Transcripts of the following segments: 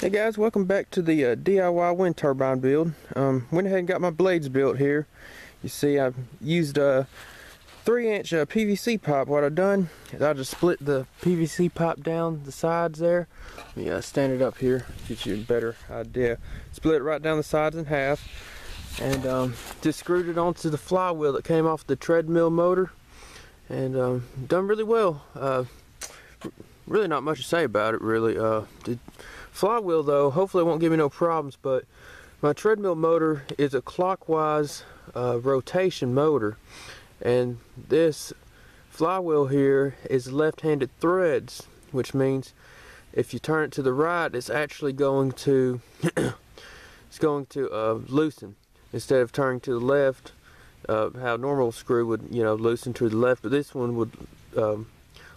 Hey guys, welcome back to the uh, DIY wind turbine build. Um, went ahead and got my blades built here. You see I've used a 3 inch uh, PVC pipe. What I've done is I just split the PVC pipe down the sides there. Let me uh, stand it up here, get you a better idea. Split it right down the sides in half and um, just screwed it onto the flywheel that came off the treadmill motor and um, done really well. Really not much to say about it really. Uh, the flywheel though, hopefully won't give me no problems, but my treadmill motor is a clockwise uh, rotation motor and this flywheel here is left-handed threads which means if you turn it to the right it's actually going to it's going to uh, loosen instead of turning to the left uh, how normal screw would you know loosen to the left but this one would um,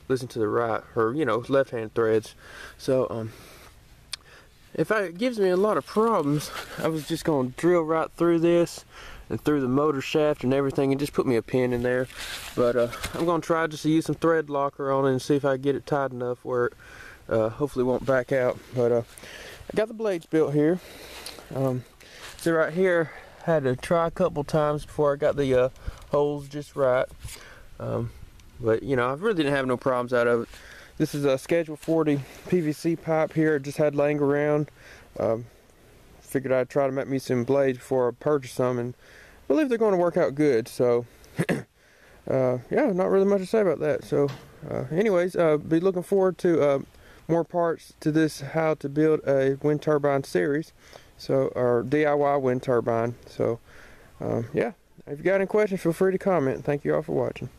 listen to the right or you know left hand threads. So um, if I, it gives me a lot of problems. I was just to drill right through this and through the motor shaft and everything and just put me a pin in there. But uh, I'm to try just to use some thread locker on it and see if I get it tight enough where it uh, hopefully won't back out. But uh, I got the blades built here. Um, so right here had to try a couple times before I got the uh, holes just right. Um, but you know I really didn't have no problems out of it. This is a schedule 40 PVC pipe here. Just had laying around. Um, figured I'd try to make me some blades before I purchase some and I believe they're going to work out good so uh, yeah not really much to say about that. So uh, anyways uh, be looking forward to uh, more parts to this how to build a wind turbine series. So our DIY wind turbine. So um, yeah. If you got any questions feel free to comment. Thank you all for watching